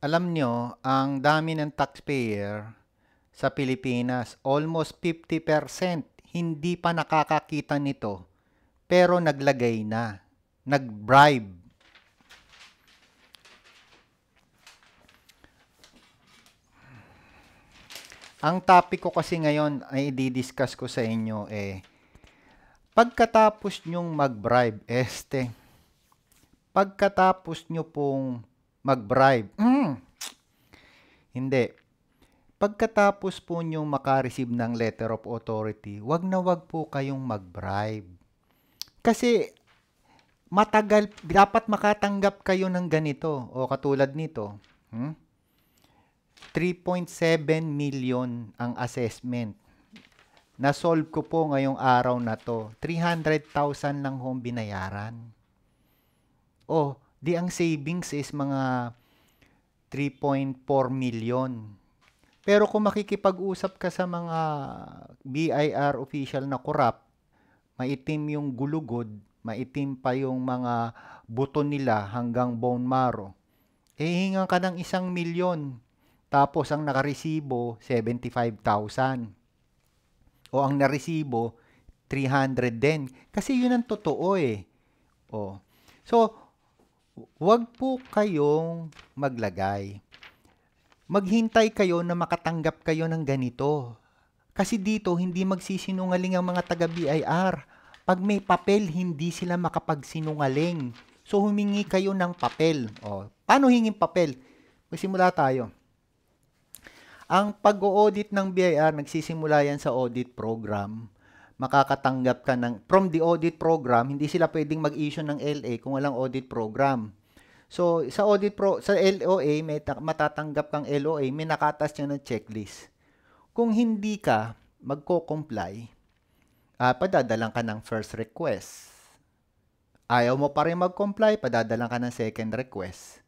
Alam nyo, ang dami ng taxpayer sa Pilipinas, almost 50% hindi pa nakakakita nito, pero naglagay na, nag-bribe. Ang topic ko kasi ngayon ay i-discuss ko sa inyo eh, pagkatapos nyong mag-bribe, este, pagkatapos nyo pong mag-bribe, mm, hindi, pagkatapos po nyong makareceive ng letter of authority, wag na wag po kayong mag-bribe. Kasi matagal, dapat makatanggap kayo ng ganito o katulad nito. Hmm? 3.7 million ang assessment. Na-solve ko po ngayong araw na to. 300,000 lang hong binayaran. Oh, di ang savings is mga 3.4 million. Pero kung makikipag-usap ka sa mga BIR official na corrupt, maitim yung gulugod, maitim pa yung mga buto nila hanggang bone marrow, eh hingan ka ng isang milyon. Tapos ang nakaresibo, 75,000. O ang naresibo, 300 din. Kasi yun ang totoo eh. O. So, wag po kayong maglagay. Maghintay kayo na makatanggap kayo ng ganito. Kasi dito, hindi magsisinungaling ang mga taga-BIR. Pag may papel, hindi sila makapagsinungaling. So, humingi kayo ng papel. O, paano hingin papel? Magsimula tayo. Ang pag-audit ng BIR, nagsisimula yan sa audit program. Makakatanggap ka ng, from the audit program, hindi sila pwedeng mag-issue ng LA kung walang audit program. So, sa audit pro, sa LOA, may matatanggap kang LOA, may nakatas niya ng checklist. Kung hindi ka magko-comply, uh, padadalang ka ng first request. Ayaw mo pa rin mag-comply, padadalang ka ng second request.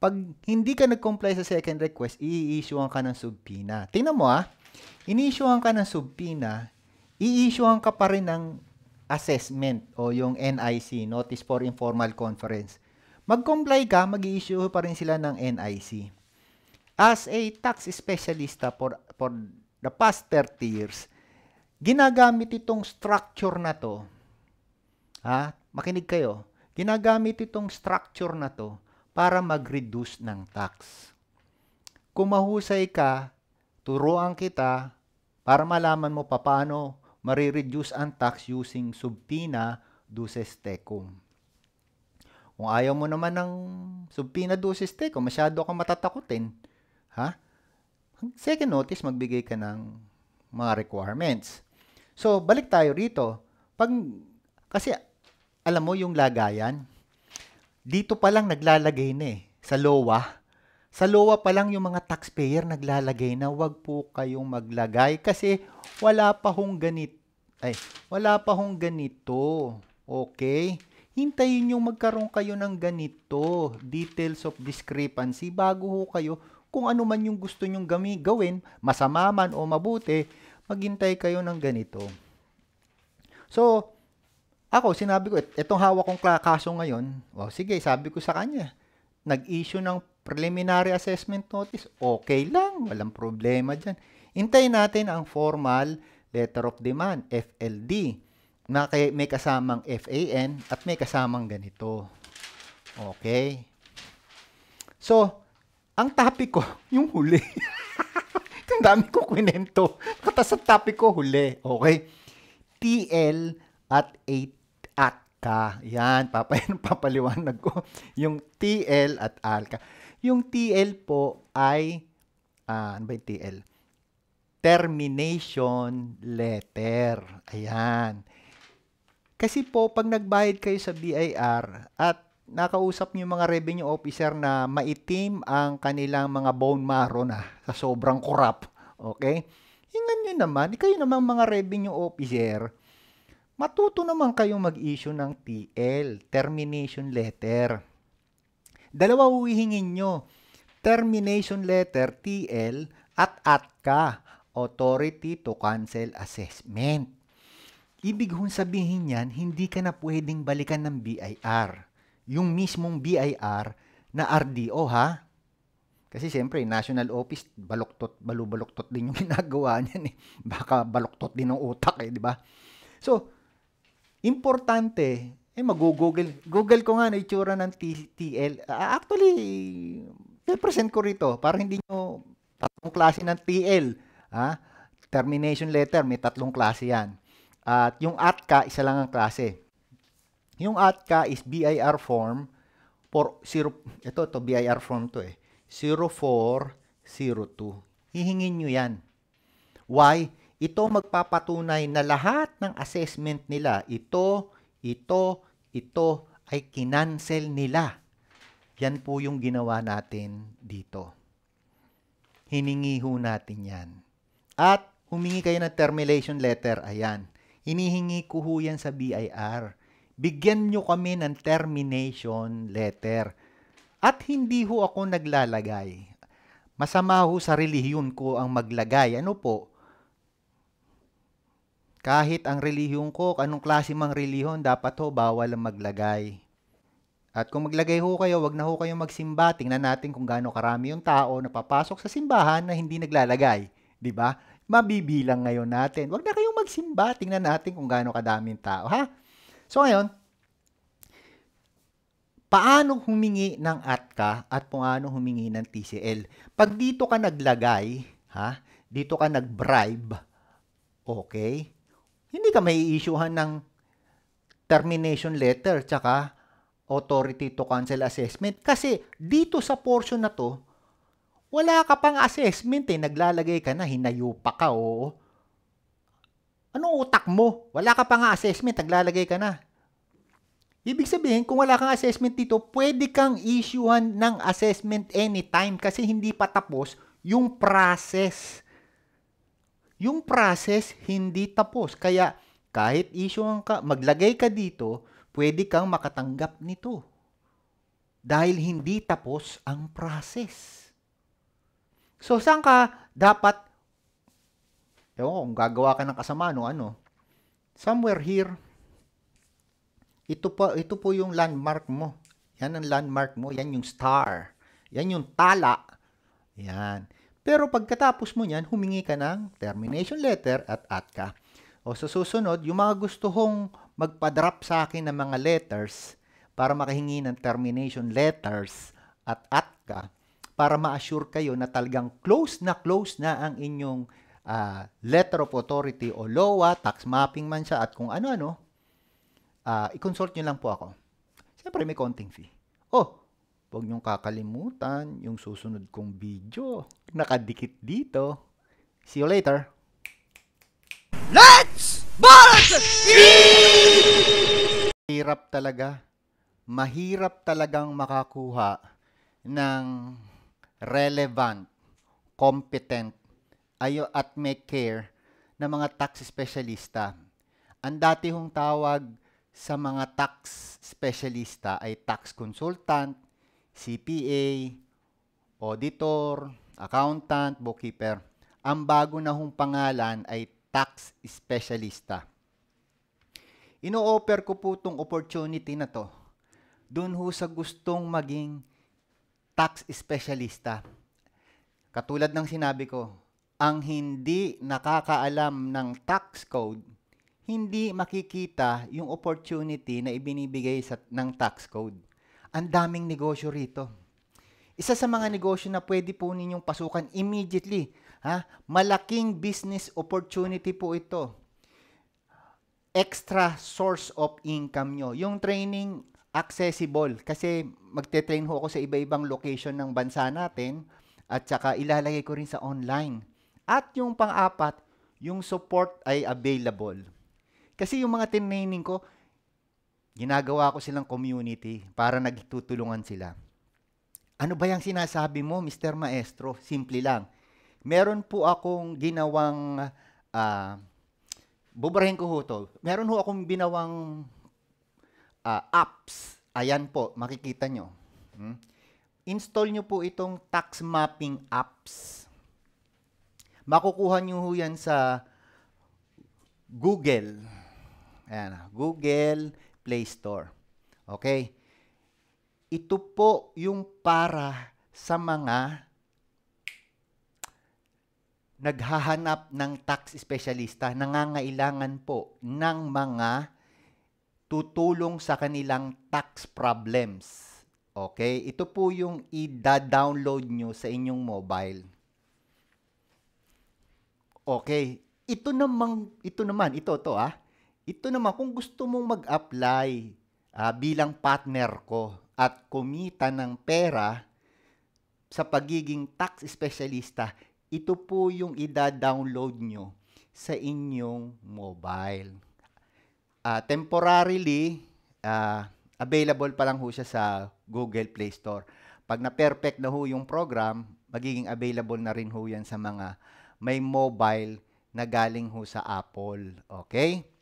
Pag hindi ka nag-comply sa second request, i-issuean ka ng subpoena. Tingnan mo ah, ini-issuean ka ng subpoena, i-issuean ka pa rin ng assessment o yung NIC, Notice for Informal Conference. Mag-comply ka, mag issue pa rin sila ng NIC. As a tax specialist for, for the past 30 years, ginagamit itong structure na to. Ha? Makinig kayo. Ginagamit itong structure na to para mag-reduce ng tax. Kung mahusay ka, turuan kita para malaman mo pa paano marireduce ang tax using subpoena duces tecum. Kung ayaw mo naman ng subpoena duces tecum, masyado kang matatakutin, ha? Second notice, magbigay ka ng mga requirements. So, balik tayo rito. Pag, kasi, alam mo yung lagayan, dito pa lang naglalagay na eh, sa LOA. Sa LOA pa lang yung mga taxpayer naglalagay na wag po kayong maglagay kasi wala pa hong ganit ay wala pa hong ganito. Okay? Hintayin yung magkaroon kayo ng ganito, details of discrepancy bago ho kayo kung ano man yung gusto nyong gami, gawin, masama man o mabuti, maghintay kayo ng ganito. So, ako, sinabi ko, itong hawak kong kaso ngayon, oh, sige, sabi ko sa kanya, nag-issue ng preliminary assessment notice, okay lang, walang problema dyan. Hintayin natin ang formal letter of demand, FLD, na may kasamang FAN at may kasamang ganito. Okay. So, ang topic ko, yung huli. ang dami ko kwento. Katas topic ko, huli. Okay. TL at 8 at ka. Yan, papayan papaliwanag ko. Yung TL at ALCA. Yung TL po ay, uh, ano ba yung TL? Termination letter. Ayan. Kasi po, pag nagbayad kayo sa BIR at nakausap niyo mga revenue officer na maitim ang kanilang mga bone marrow na sa sobrang corrupt, okay? Hingan nyo naman, kayo naman mga revenue officer, matuto naman kayong mag-issue ng TL, termination letter. Dalawa huhingin nyo, termination letter, TL, at ATCA, Authority to Cancel Assessment. Ibig hong sabihin yan, hindi ka na pwedeng balikan ng BIR. yung mismong BIR na RDO ha. Kasi siyempre, national office, baluktot, balubaluktot din yung ginagawa niyan eh. Baka baluktot din ng utak eh, di ba? So, importante, eh mag-google. Google ko nga na itsura ng TL. Uh, actually, pe-present ko rito para hindi nyo tatlong klase ng TL. Ha? Termination letter, may tatlong klase yan. At yung ATCA, isa lang ang klase. Yung ATCA is BIR form for 0, ito, to BIR form to eh. 0402. Hihingin nyo yan. Why? Ito magpapatunay na lahat ng assessment nila, ito, ito, ito ay kinancel nila. Yan po yung ginawa natin dito. Hiningi ho natin yan. At humingi kayo ng termination letter. Ayan. Hinihingi ko ho yan sa BIR bigyan nyo kami ng termination letter. At hindi ho ako naglalagay. Masama ho sa relihiyon ko ang maglagay. Ano po? Kahit ang relihiyon ko, anong klase mang relihiyon, dapat ho bawal ang maglagay. At kung maglagay ho kayo, wag na ho kayong magsimba. Tingnan natin kung gaano karami yung tao na papasok sa simbahan na hindi naglalagay. Ba? Mabibilang ngayon natin. Wag na kayong magsimba. Tingnan natin kung gaano kadaming tao. Ha? So ngayon, paano humingi ng ATCA at paano humingi ng TCL? Pag dito ka naglagay, ha? Dito ka nag-bribe, okay? Hindi ka may issuehan ng termination letter tsaka authority to cancel assessment kasi dito sa portion na to, wala ka pang assessment eh. Naglalagay ka na, hinayo pa ka, oo. Anong utak mo? Wala ka pa nga assessment, naglalagay ka na. Ibig sabihin, kung wala kang assessment dito, pwede kang issuehan ng assessment anytime kasi hindi pa tapos yung process. Yung process hindi tapos. Kaya kahit issuehan ka, maglagay ka dito, pwede kang makatanggap nito. Dahil hindi tapos ang process. So, saan ka dapat Ewan ko, kung gagawa ka ng kasama, no, ano, somewhere here, ito po, ito po yung landmark mo. Yan ang landmark mo. Yan yung star. Yan yung tala. Yan. Pero pagkatapos mo yan, humingi ka ng termination letter at ATCA. O sa susunod, yung mga gusto hong magpa-drop sa akin ng mga letters para makahingi ng termination letters at ATCA para ma-assure kayo na talagang close na close na ang inyong uh, letter of authority o LOA, tax mapping man siya at kung ano-ano, uh, i-consult nyo lang po ako. Siyempre may konting fee. Oh, huwag nyong kakalimutan yung susunod kong video. Nakadikit dito. See you later. Let's Buzz! Mahirap talaga. Mahirap talagang makakuha ng relevant, competent ayo at may care ng mga tax specialista. Ang dati hong tawag sa mga tax specialista ay tax consultant, CPA, auditor, accountant, bookkeeper. Ang bago na hong pangalan ay tax specialista. Ino-offer ko po itong opportunity na to doon ho sa gustong maging tax specialista. Katulad ng sinabi ko, ang hindi nakakaalam ng tax code, hindi makikita yung opportunity na ibinibigay sa, ng tax code. Ang daming negosyo rito. Isa sa mga negosyo na pwede po ninyong pasukan immediately. Ha? Malaking business opportunity po ito. Extra source of income nyo. Yung training accessible kasi magte-train ho ako sa iba-ibang location ng bansa natin at saka ilalagay ko rin sa online at yung pang-apat, yung support ay available. Kasi yung mga tinaining ko, ginagawa ko silang community para nagtutulungan sila. Ano ba yung sinasabi mo, Mr. Maestro? Simple lang. Meron po akong ginawang, uh, bubarahin ko ho to. Meron ho akong binawang uh, apps. Ayan po, makikita nyo. Hmm? Install nyo po itong tax mapping apps. Makukuha nyo yan sa Google. Ayan, Google Play Store. Okay? ito po yung para sa mga naghahanap ng tax specialista, nangangailangan po ng mga tutulong sa kanilang tax problems. Okay? Ito po yung i-download nyo sa inyong mobile. Okay. Ito naman, ito naman, ito to ah. Ito naman, kung gusto mong mag-apply uh, bilang partner ko at kumita ng pera sa pagiging tax specialista, ito po yung ida-download nyo sa inyong mobile. Uh, temporarily, uh, available pa lang ho siya sa Google Play Store. Pag na-perfect na ho yung program, magiging available na rin ho yan sa mga may mobile na galing ho sa Apple. Okay?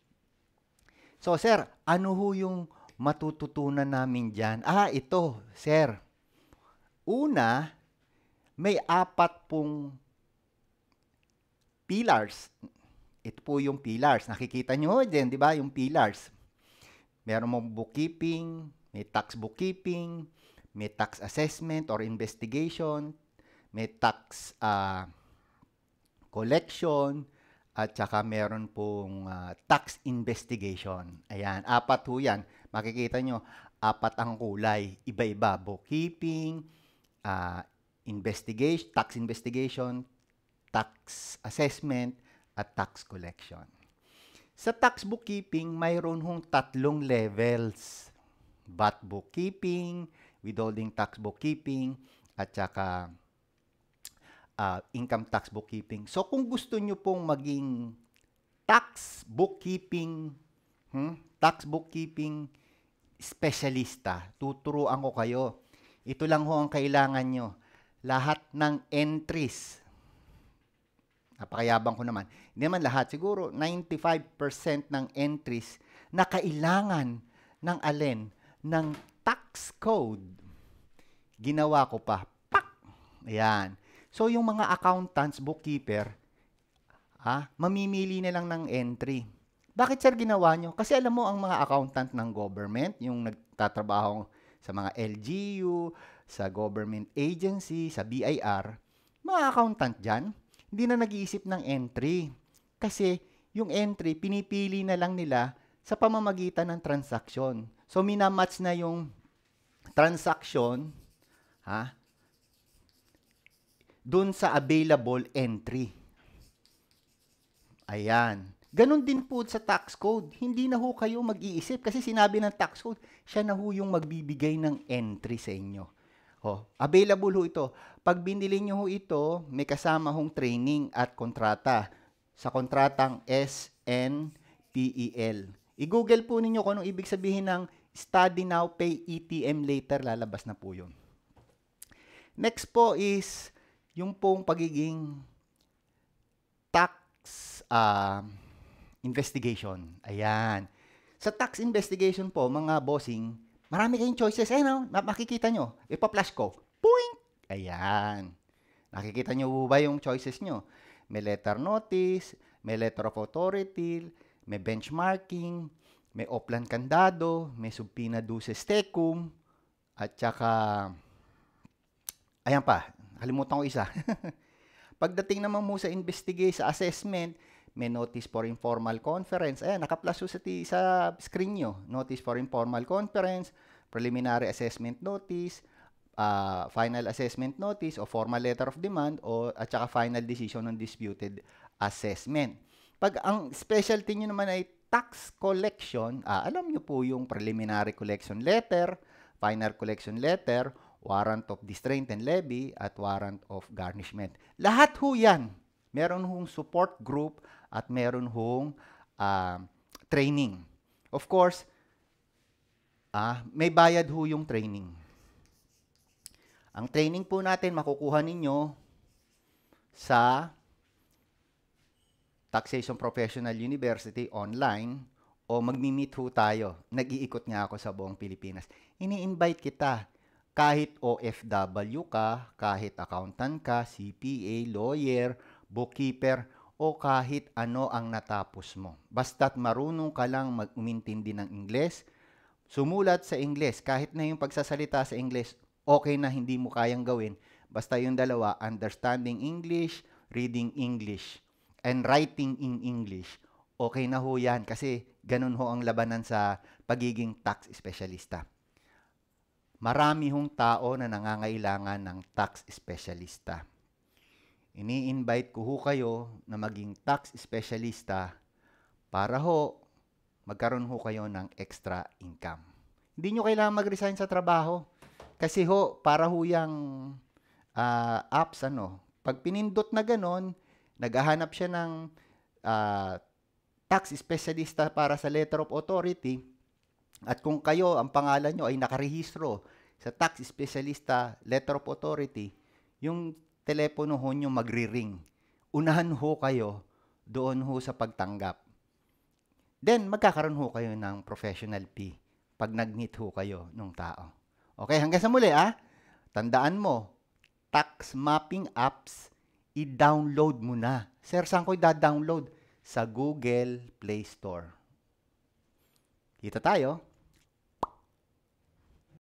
So, sir, ano ho yung matututunan namin dyan? Ah, ito, sir. Una, may apat pong pillars. Ito po yung pillars. Nakikita nyo din, di ba? Yung pillars. Meron mong bookkeeping, may tax bookkeeping, may tax assessment or investigation, may tax uh, collection, at saka meron pong uh, tax investigation. Ayan, apat po yan. Makikita nyo, apat ang kulay. Iba-iba. Bookkeeping, uh, investigation, tax investigation, tax assessment, at tax collection. Sa tax bookkeeping, mayroon hong tatlong levels. VAT bookkeeping, withholding tax bookkeeping, at saka uh, income tax bookkeeping. So kung gusto nyo pong maging tax bookkeeping, hmm, tax bookkeeping specialista, tuturuan ko kayo. Ito lang ho ang kailangan nyo. Lahat ng entries Napakayabang ko naman. Hindi naman lahat. Siguro 95% ng entries na kailangan ng alin ng tax code. Ginawa ko pa. Pak! Ayan. So, yung mga accountants, bookkeeper, ha, mamimili na lang ng entry. Bakit sir ginawa nyo? Kasi alam mo ang mga accountant ng government, yung nagtatrabaho sa mga LGU, sa government agency, sa BIR, mga accountant dyan, hindi na nag-iisip ng entry. Kasi yung entry, pinipili na lang nila sa pamamagitan ng transaction. So, minamatch na yung transaction ha, dun sa available entry. Ayan. Ganon din po sa tax code. Hindi na ho kayo mag-iisip kasi sinabi ng tax code, siya na ho yung magbibigay ng entry sa inyo. Oh, available ho ito. Pag binili nyo ho ito, may kasama hong training at kontrata sa kontratang SNPEL. I-google po ninyo kung anong ibig sabihin ng Study Now, Pay ETM Later. Lalabas na po yun. Next po is yung pong pagiging tax uh, investigation. Ayan. Sa tax investigation po, mga bossing, Marami kayong choices. Ayun, no? makikita nyo. Ipa-flash ko. Point! Ayan. Nakikita nyo ba yung choices nyo? May letter notice, may letter of authority, may benchmarking, may oplan kandado, may subpina duces tecum, at saka, ayan pa, kalimutan ko isa. Pagdating naman mo sa investigate, sa assessment, may notice for informal conference. Ayan, naka-plus sa, sa screen nyo. Notice for informal conference, preliminary assessment notice, uh, final assessment notice o formal letter of demand o at saka final decision on disputed assessment. Pag ang specialty nyo naman ay tax collection, ah, alam nyo po yung preliminary collection letter, final collection letter, warrant of distraint and levy, at warrant of garnishment. Lahat ho yan. Meron hong support group at meron hong uh, training. Of course, uh, may bayad ho yung training. Ang training po natin makukuha ninyo sa Taxation Professional University online o magmi-meet ho tayo. Nag-iikot nga ako sa buong Pilipinas. Ini-invite kita kahit OFW ka, kahit accountant ka, CPA, lawyer, bookkeeper, o kahit ano ang natapos mo. Basta't marunong ka lang mag-umintindi ng Ingles, sumulat sa Ingles, kahit na yung pagsasalita sa Ingles, okay na hindi mo kayang gawin. Basta yung dalawa, understanding English, reading English, and writing in English. Okay na ho yan kasi ganun ho ang labanan sa pagiging tax specialista. Marami hong tao na nangangailangan ng tax specialista. Ini-invite ko ho kayo na maging tax specialista para ho magkaroon ho kayo ng extra income. Hindi nyo kailangan mag-resign sa trabaho. Kasi ho, para ho yung uh, apps, ano, pag pinindot na ganon, naghahanap siya ng uh, tax specialista para sa letter of authority, at kung kayo, ang pangalan nyo ay nakarehistro sa tax specialista letter of authority, yung telepono ho nyo magri-ring. Unahan ho kayo doon ho sa pagtanggap. Then, magkakaroon ho kayo ng professional fee pag nag-meet ho kayo ng tao. Okay, hanggang sa muli ah. Tandaan mo, tax mapping apps, i-download mo na. Sir, saan ko i-download? Sa Google Play Store. Kita tayo.